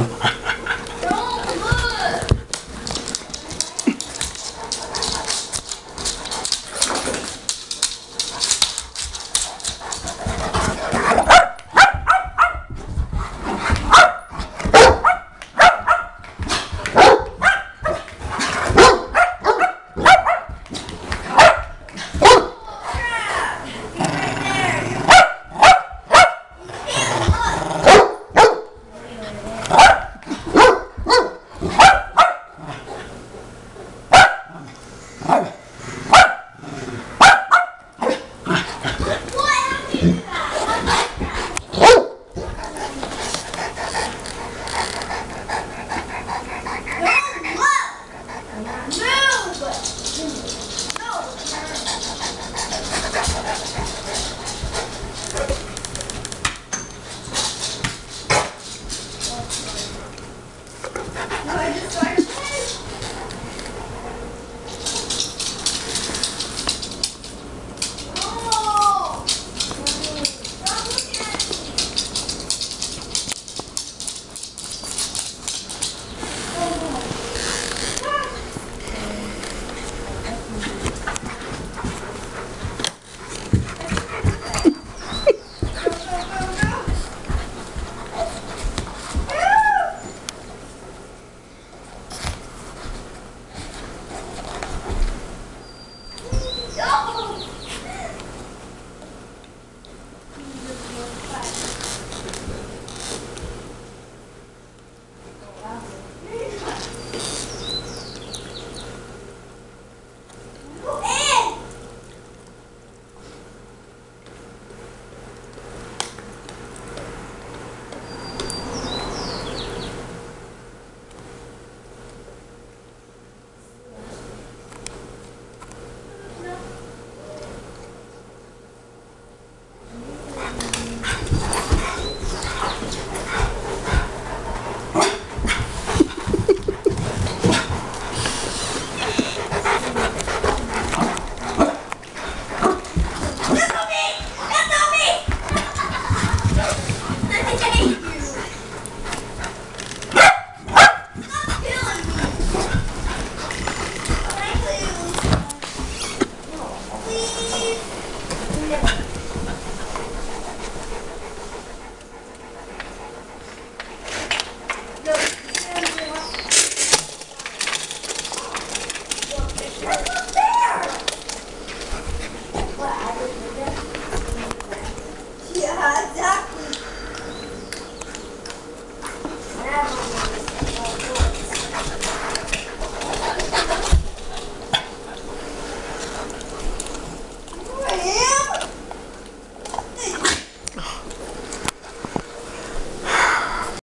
I'm No!